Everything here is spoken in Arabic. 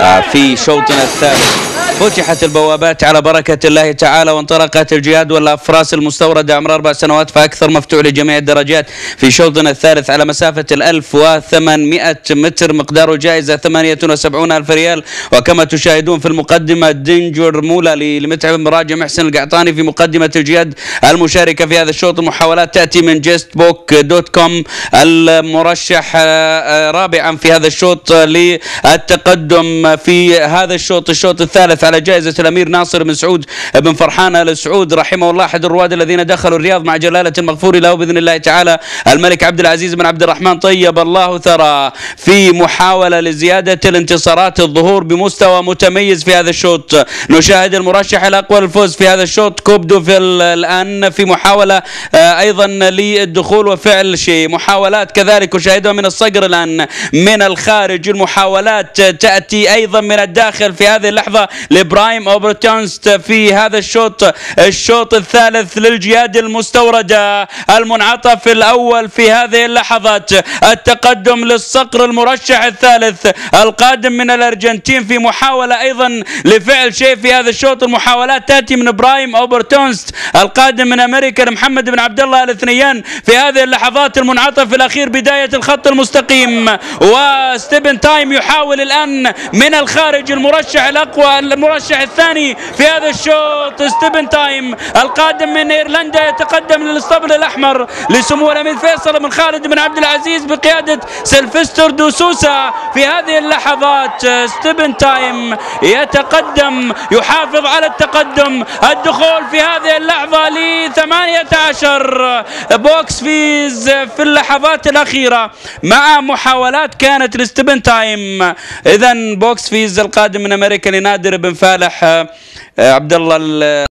آه، في شوطنا الثالث. فتحت البوابات على بركة الله تعالى وانطلقت الجياد والأفراس المستوردة عمر أربع سنوات فأكثر مفتوح لجميع الدرجات. في شوطنا الثالث على مسافة الألف وثمانمائة متر مقدار جائزة ثمانية وسبعون ألف ريال. وكما تشاهدون في المقدمة دينجر مولا لمتعب مراجع محسن القحطاني في مقدمة الجياد المشاركة في هذا الشوط. المحاولات تأتي من جيست بوك دوت كوم المرشح آه، آه، رابعا في هذا الشوط للتقدم في هذا الشوط الشوط الثالث على جائزة الأمير ناصر بن سعود بن فرحان آل سعود رحمه الله أحد الرواد الذين دخلوا الرياض مع جلالة المغفور له بإذن الله تعالى. الملك عبد العزيز بن عبد الرحمن طيب الله ثرى في محاولة لزيادة الانتصارات الظهور بمستوى متميز في هذا الشوط. نشاهد المرشح الأقوى للفوز في هذا الشوط كوبدو في الآن في محاولة آه، أيضا للدخول وفعل شيء. محاولات كذلك أشاهدها من الصقر الآن من الخارج. المحاولات تأتي أيضا من الداخل في هذه اللحظة لإبراهيم اوبرتونست في هذا الشوط الشوط الثالث للجياد المستوردة المنعطف الأول في هذه اللحظات التقدم للصقر المرشح الثالث القادم من الأرجنتين في محاولة أيضا لفعل شيء في هذا الشوط المحاولات تأتي من إبراهيم اوبرتونست القادم من أمريكا محمد بن عبد الله الإثنيان في هذه اللحظات المنعطف الأخير بداية الخط المستقيم وستيبن تايم يحاول الآن من الخارج المرشح الأقوى المرشح الثاني في هذا الشوط ستيبن تايم القادم من إيرلندا يتقدم للاسطبل الأحمر لسمو الأمير فيصل بن خالد بن عبد العزيز بقيادة سلفستر دوسوسا في هذه اللحظات ستيبن تايم يتقدم يحافظ على التقدم. الدخول في هذه اللحظة ل 18 بوكس فيز في اللحظات الأخيرة مع محاولات كانت لستيبن تايم. اذا بوكس فيز القادم من أمريكا لنادر بن فالح آه، عبد الله